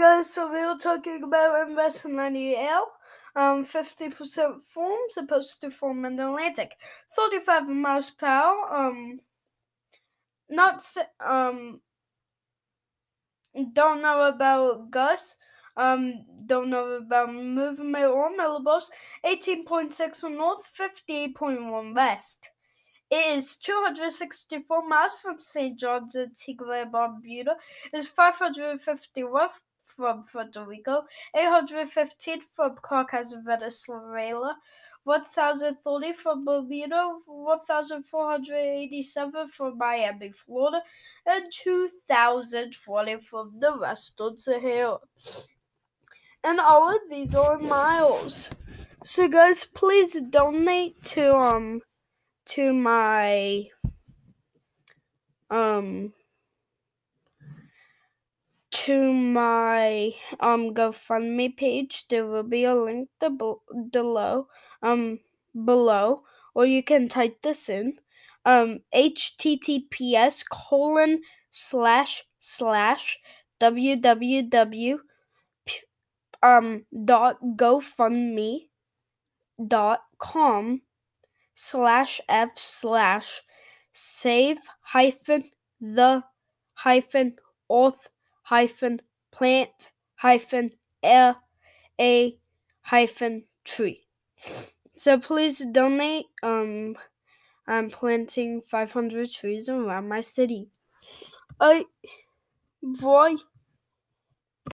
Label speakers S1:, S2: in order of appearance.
S1: guys, so we were talking about investing in EL. Um, 50% form, supposed to form in the Atlantic. 35 miles per hour. Um, not, um, don't know about Gus. Um, don't know about movement or millibars. 18.6 from north, 58.1 west. It is 264 miles from St. John's Antigua and Barbuda. It is 550 west from Puerto Rico, 815 from Caracas, Venezuela, 1030 from Bermuda, 1487 from Miami, Florida, and 2020 from the Western Sahara. And all of these are miles. So guys, please donate to um to my um to my um GoFundMe page. There will be a link below, below um below, or you can type this in. Um https colon slash slash www um dot GoFundMe dot com slash f slash save hyphen the hyphen earth hyphen plant hyphen a a hyphen tree. So please donate. Um, I'm planting 500 trees around my city. I, boy.